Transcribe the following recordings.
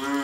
Mm.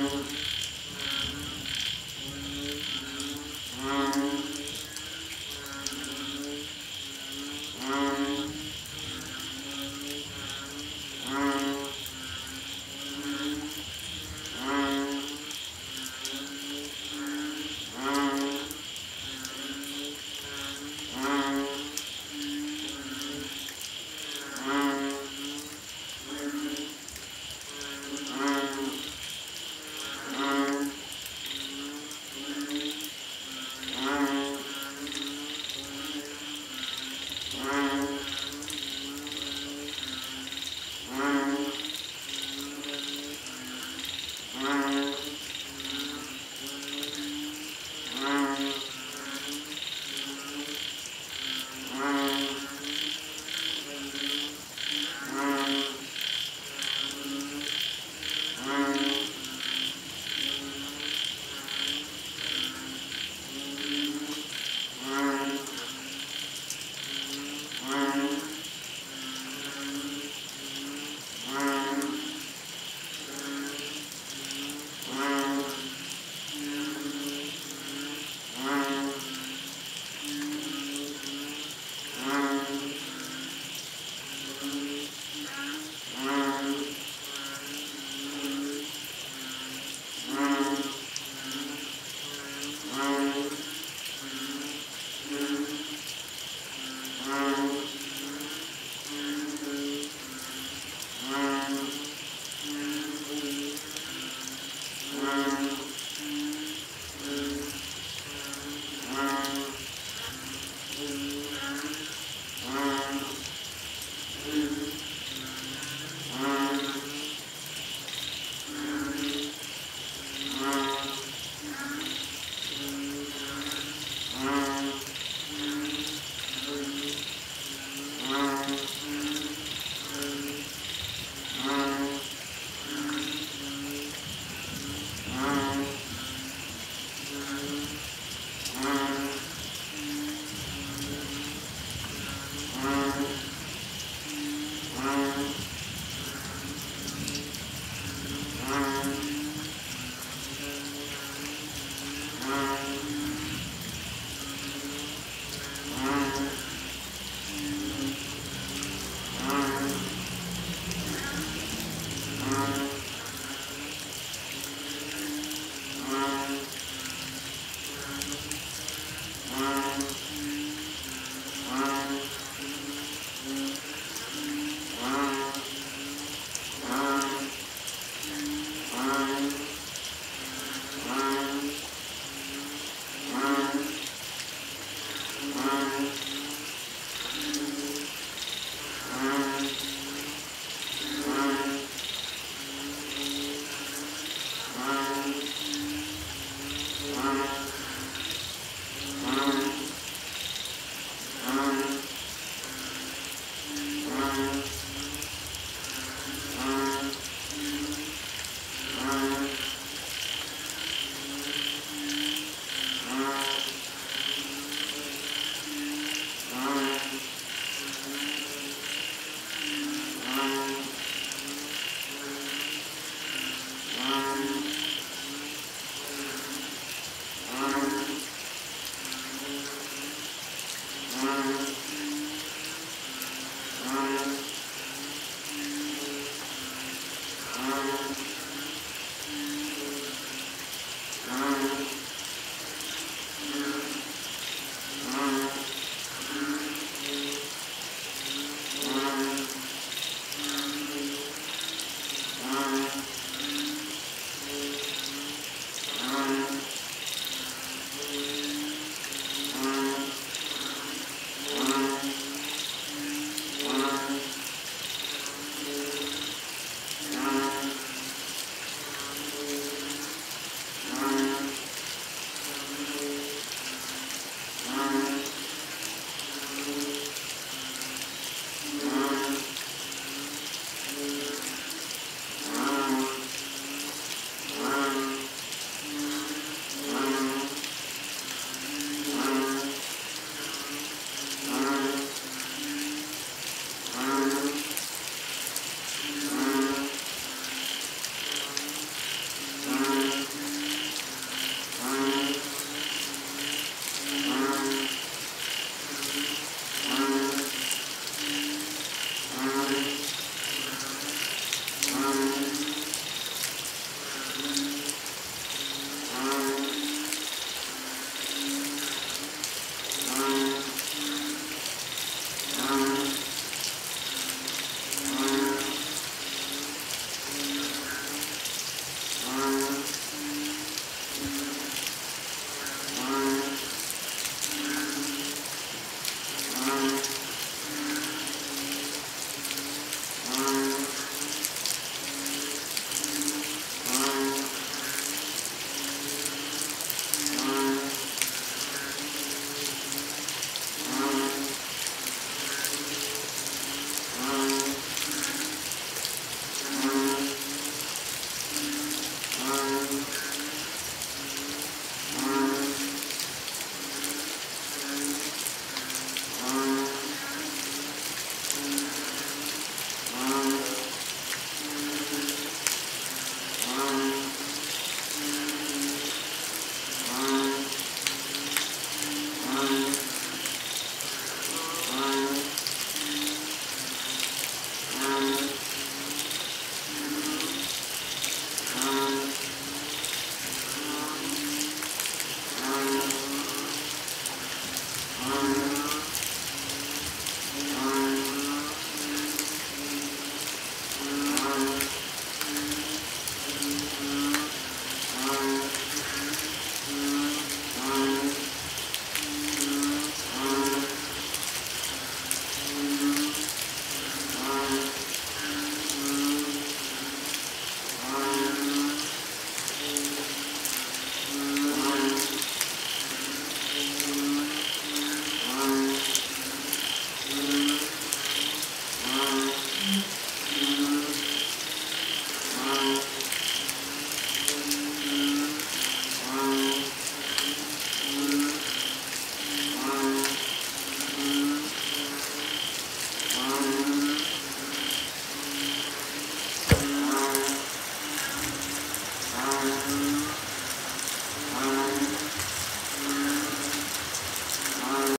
Música Thank